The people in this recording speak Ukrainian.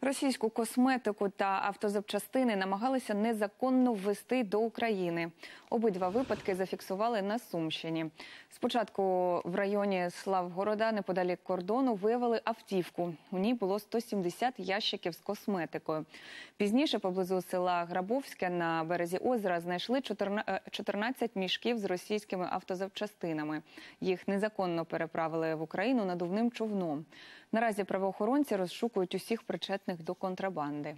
Російську косметику та автозапчастини намагалися незаконно ввести до України. Обидва випадки зафіксували на Сумщині. Спочатку в районі Славгорода, неподалік кордону, виявили автівку. У ній було 170 ящиків з косметикою. Пізніше поблизу села Грабовське на березі озера знайшли 14 мішків з російськими автозапчастинами. Їх незаконно переправили в Україну надувним човном. Наразі правоохоронці розшукують усіх причетних до контрабанди.